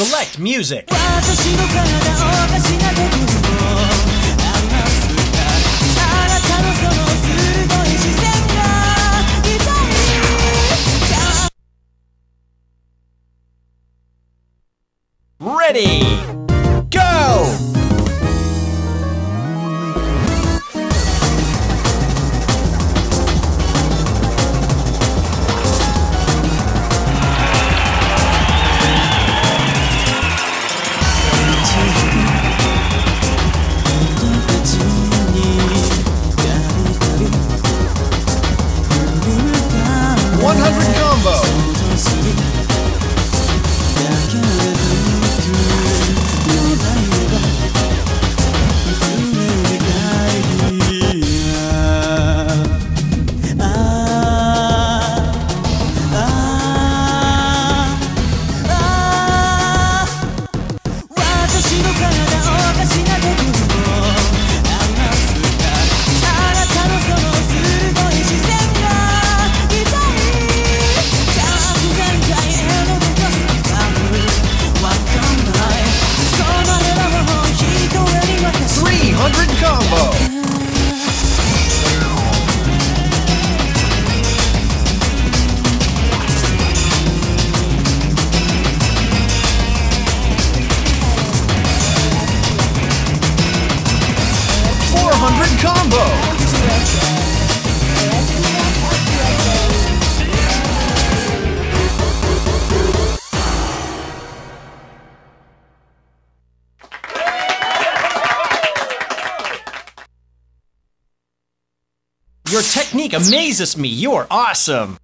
Select music. Ready! 100 100 combo. Your technique amazes me. You're awesome.